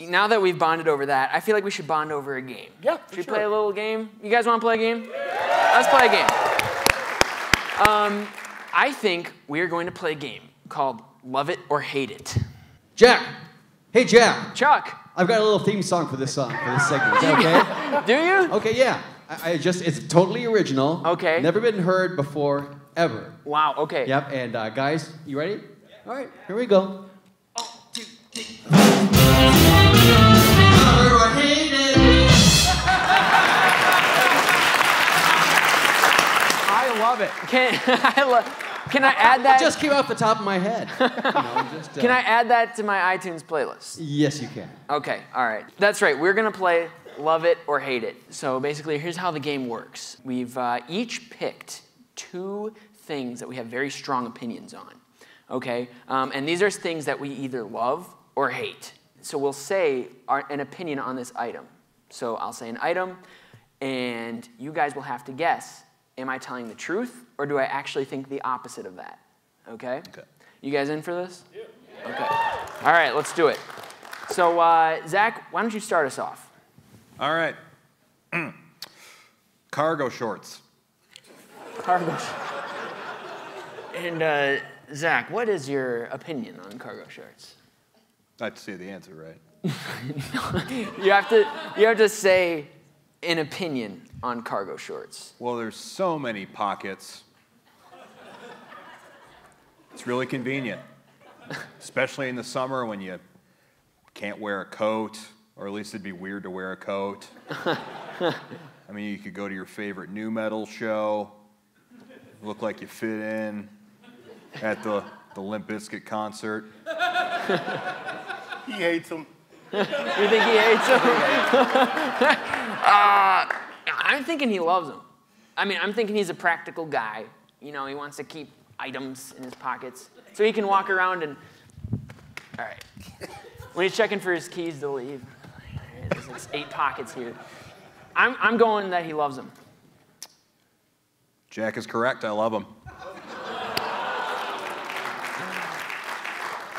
now that we've bonded over that, I feel like we should bond over a game. Yeah, for Should we sure. play a little game? You guys want to play a game? Yeah. Let's play a game. Um, I think we are going to play a game called Love It or Hate It. Jack. Hey, Jack. Chuck, I've got a little theme song for this song, for this segment. Is that okay? do you? okay, yeah. I, I just, it's totally original. Okay. Never been heard before, ever. Wow, okay. Yep, and uh, guys, you ready? Yeah. All right, here we go. I love it. Can, I lo- can I add that? Just came off the top of my head. Know, just, uh, can I add that to my iTunes playlist? Yes, you can. Okay, all right. That's right. We're going to play Love It or Hate It. So basically, here's how the game works we've uh, each picked two things that we have very strong opinions on. Okay? Um, and these are things that we either love or hate. So we'll say our, an opinion on this item. So I'll say an item, and you guys will have to guess am I telling the truth or do I actually think the opposite of that? Okay? Okay. You guys in for this? Yeah. Okay. All right, let's do it. So, uh, Zach, why don't you start us off? All right. Cargo shorts. Cargo. And uh, Zach, what is your opinion on cargo shorts? I have to see the answer, right? You have to. You have to say an opinion on cargo shorts. Well, there's so many pockets. It's really convenient, especially in the summer when you can't wear a coat, or at least it'd be weird to wear a coat. I mean, you could go to your favorite nu metal show, look like you fit in at the, the Limp Bizkit concert. He hates them. You think he hates them? Uh, I'm thinking he loves them. I mean, I'm thinking he's a practical guy. You know, he wants to keep items in his pockets so he can walk around and. All right. When he's checking for his keys to leave, there's eight pockets here. I'm, I'm going that he loves them. Jack is correct. I love them.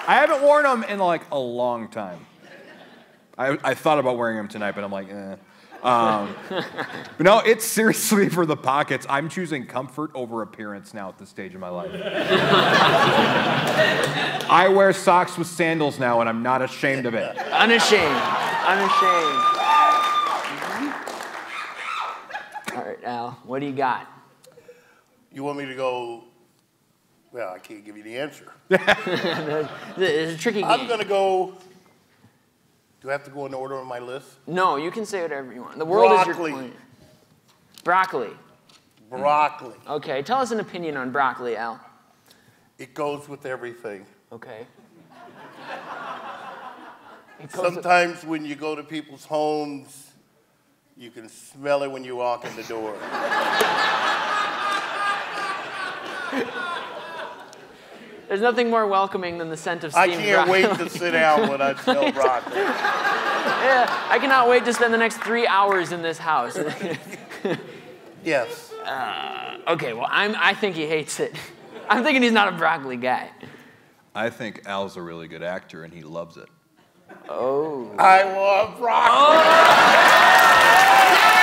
I haven't worn them in like a long time. I, I thought about wearing them tonight, but I'm like, eh. Um, but no, it's seriously for the pockets. I'm choosing comfort over appearance now at this stage of my life. I wear socks with sandals now, and I'm not ashamed of it. Unashamed. Unashamed. All right, Al, what do you got? You want me to go? Well, I can't give you the answer. It's a tricky game. I'm gonna go. Do I have to go in order on my list? No, you can say whatever you want. The world is Broccoli. your client. Broccoli. Broccoli. Okay, tell us an opinion on broccoli, Al. It goes with everything. Okay. Sometimes when you go to people's homes, you can smell it when you walk in the door. There's nothing more welcoming than the scent of steamed I can't broccoli. wait to sit down when I smell broccoli. yeah, I cannot wait to spend the next three hours in this house. Yes. Uh, okay, well, I'm, I think he hates it. I'm thinking he's not a broccoli guy. I think Al's a really good actor, and he loves it. Oh. I love broccoli. Oh!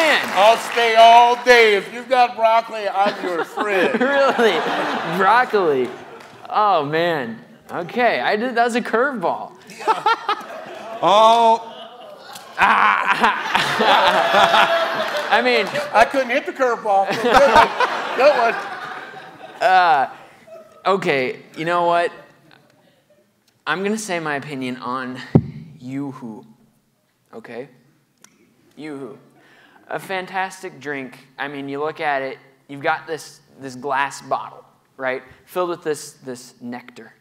Man, I'll stay all day. If you've got broccoli, I'm your friend. really? broccoli. Oh, man. Okay, I did, that was a curveball. Oh, I mean, I couldn't hit the curveball. Good one. Good one. Uh, okay, you know what? I'm gonna say my opinion on Yoo-Hoo. Okay? Yoo-Hoo. A fantastic drink. I mean, you look at it, you've got this, this glass bottle, right? Filled with this, this nectar.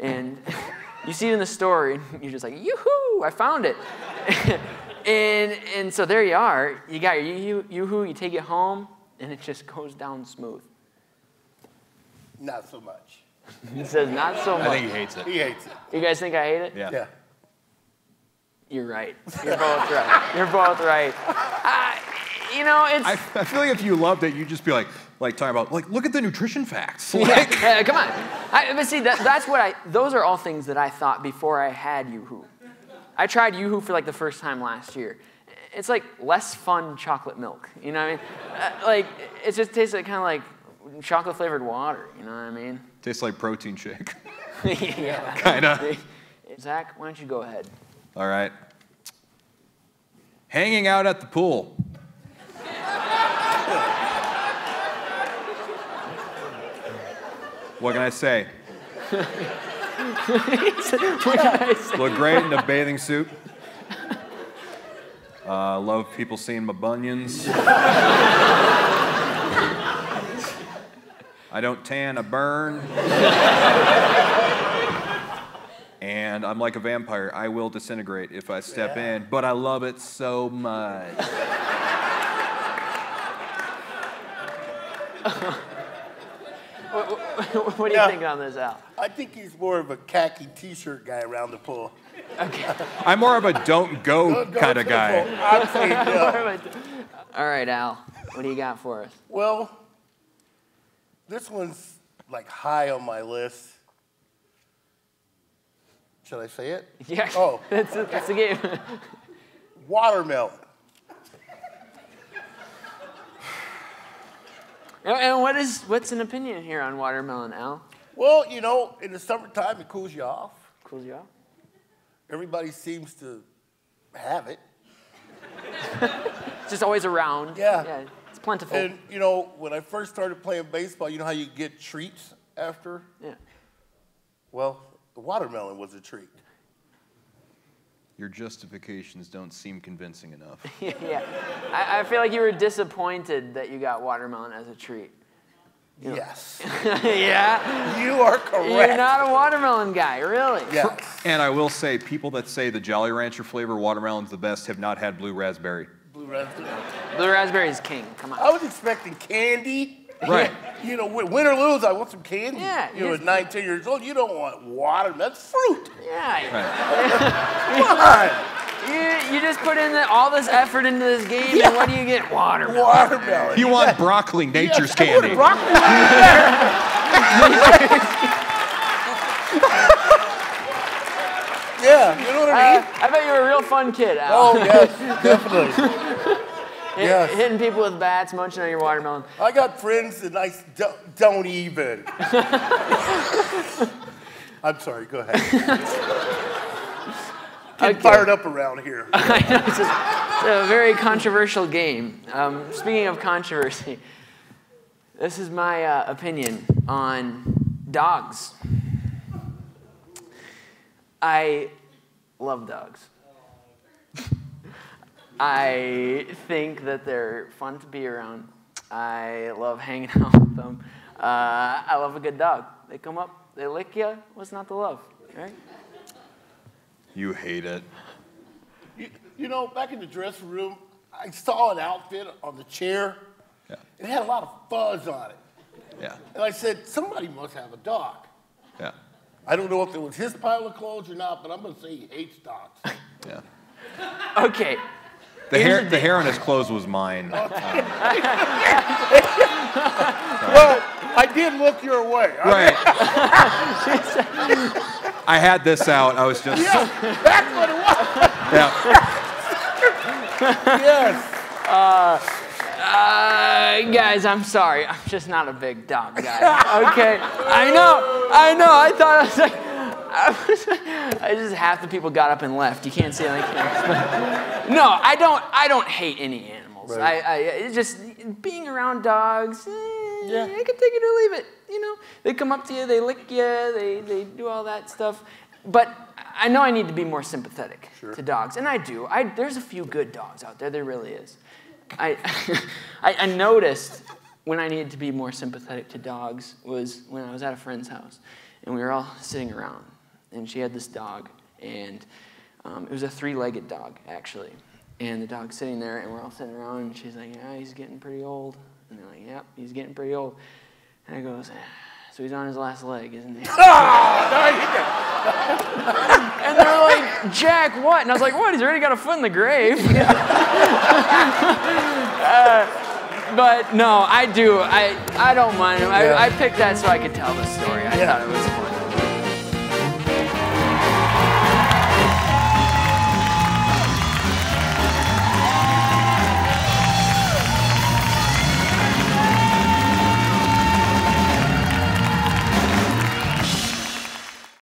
And you see it in the store, and you're just like, yoo-hoo, I found it. and, and so there you are. You got your yoo- yoo-hoo, you take it home, and it just goes down smooth. Not so much. He says, not so much. I think he hates it. He hates it. You guys think I hate it? Yeah. Yeah. You're right. You're both right. You're both right. You know, it's. I, I feel like if you loved it, you'd just be like, like talking about like look at the nutrition facts. Yeah, Like, yeah, come on. I, but see, that, that's what I. Those are all things that I thought before I had YooHoo. I tried YooHoo for like the first time last year. It's like less fun chocolate milk. You know what I mean? Uh, like it just tastes like kind of like chocolate flavored water. You know what I mean? tastes like protein shake. yeah. Kinda. Zach, why don't you go ahead? All right. Hanging out at the pool. what can I say? What did I say? Look great in a bathing suit. Uh, love people seeing my bunions. I don't tan, I burn. and I'm like a vampire. I will disintegrate if I step in, but I love it so much. What do you Yeah. think on this, Al? I think he's more of a khaki T-shirt guy around the pool. Okay. I'm more of a don't go Don't go kind of guy. pool. I'm saying no. all right, Al. What do you got for us? Well, this one's like high on my list. Should I say it? Yeah. Oh. that's, that's the game. Watermelon. And what is what's an opinion here on watermelon, Al? Well, you know, in the summertime, it cools you off. Cools you off? Everybody seems to have it. It's just always around. Yeah. Yeah. It's plentiful. And, you know, when I first started playing baseball, you know how you get treats after? yeah. Well, the watermelon was a treat. Your justifications don't seem convincing enough. yeah. I, I feel like you were disappointed that you got watermelon as a treat. Yes. yeah. you are correct. You're not a watermelon guy, really. Yes. And I will say, people that say the Jolly Rancher flavor watermelon's the best have not had blue raspberry. Blue raspberry. Blue raspberry is king. Come on. I was expecting candy. Right. You know, win win or lose, I want some candy. Yeah, You know, at 19 years old, you don't want water. That's fruit. Yeah. Come on. You, you just put in the, all this effort into this game, and what do you get? Watermelon. Watermelon. You want broccoli, nature's Yes, I wanted candy. broccoli. yeah, you know what I Uh, mean? I bet you were a real fun kid, Al. oh, yes, definitely. Yes. Hitting people with bats, munching on your watermelon. I got friends that I don't, don't even. I'm sorry, go ahead. Getting Okay. fired up around here. I know, it's, just, it's a very controversial game. Um, speaking of controversy, this is my uh, opinion on dogs. I love dogs. I think that they're fun to be around. I love hanging out with them. Uh, I love a good dog. They come up, they lick you. What's not to love, right? You hate it. You, you know, back in the dressing room, I saw an outfit on the chair. Yeah. It had a lot of fuzz on it. Yeah. And I said, somebody must have a dog. Yeah. I don't know if it was his pile of clothes or not, but I'm going to say he hates dogs. Yeah. Okay, The hair, the the hair on his clothes was mine. Um, well, I did look your way. right. I had this out. I was just. Yeah, that's what it was. Yeah. Yes. Uh, guys, I'm sorry. I'm just not a big dog guy. Okay, I know, I know. I thought I was like, I, just half the people got up and left. You can't on camera. no, I don't. I don't hate any animals. Right. I, I it's just being around dogs. Eh, Yeah. I can take it or leave it. You know, they come up to you, they lick you, they they do all that stuff. But I know I need to be more sympathetic Sure. to dogs, and I do. I, there's a few good dogs out there. There really is. I, I, I noticed when I needed to be more sympathetic to dogs was when I was at a friend's house, and we were all sitting around, and she had this dog, and um, it was a three-legged dog actually, and the dog's sitting there, and we're all sitting around, and she's like, "Yeah, he's getting pretty old," and they're like, "Yep, he's getting pretty old," and I goes. So he's on his last leg, isn't he? and they're like, Jack, what? And I was like, what? He's already got a foot in the grave. Uh, but no, I do. I I don't mind. I, Yeah. I picked that so I could tell the story. I Yeah. thought it was fun.